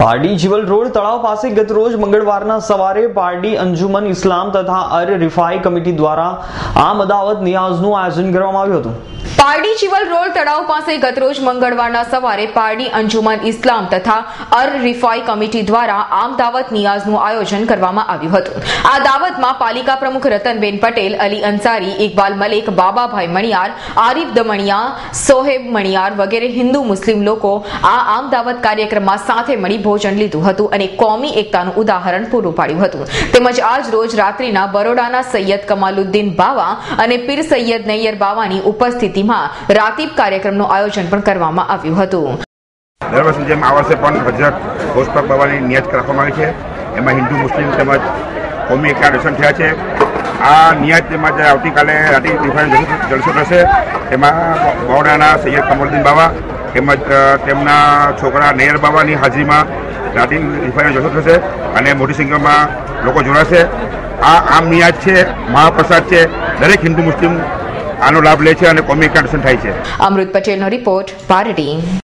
Pardi જીવલ road તળાવ પાસે ગત રોજ મંગળવારના સવારે પારડી અંજુમન ઇસ્લામ તથા અર રિફાઈ કમિટી દ્વારા આમ અદાવત નિયાઝનું આયોજન કરવામાં આવ્યું હતું. પારડી ચિવલ રોડ તળાવ પાસે ગતરોજ મંગળવારના સવારે પારડી અંજુમન ઇસ્લામ તથા અર રિફાઈ કમિટી દ્વારા આમ દાવત નિયાઝનું આયોજન કરવામાં આવ્યું હતું. આ દાવતમાં પાલિકા પ્રમુખ રતનબેન પટેલ, અલી અંસારી, ઇકબાલ મલેક, બાબાભાઈ મણિયાર, આરીફ દમણિયા, સોહેબ મણિયાર વગેરે હિન્દુ મુસ્લિમ લોકો આ આમ દાવત કાર્યક્રમમાં સાથે મળી ભોજન લીધું હતું અને કોમી એકતાનું ઉદાહરણ પૂરું પાડ્યું હતું. તેમજ આજ રોજ રાત્રિના બરોડાના સૈયદ કમાલુદ્દીન બાવા અને પીર સૈયદ નૈયર બાવાની ઉપસ્થિતિમાં રાતીબ કાર્યક્રમનું આયોજન પણ કરવામાં આવ્યું હતું. દર વર્ષની જેમ આ વર્ષે પણ હજરત ગોસ્પક બાવાની નિયત રાખવામાં આવી છે. એમાં હિન્દુ, મુસ્લિમ તેમજ કોમી એકતા દર્શન થયા છે. આ નિયત તેમજ આવતીકાલે રાતી રિફાઈન જલસો થશે, તેમાં બરોડાના સૈયદ કમરુદ્દીન બાબા તેમજ તેમના છોકરા નૈયર બાબાની હાજરીમાં રાતી રિફાઈન જશો થશે અને મોટી સંખ્યામાં લોકો જોડાશે. આ આમ નિયાજ છે, મહાપ્રસાદ છે, દરેક હિન્દુ મુસ્લિમ આનો લાભ લે છે અને કોમી એકતા થાય છે. અમૃત પટેલનો રિપોર્ટ, પારડી.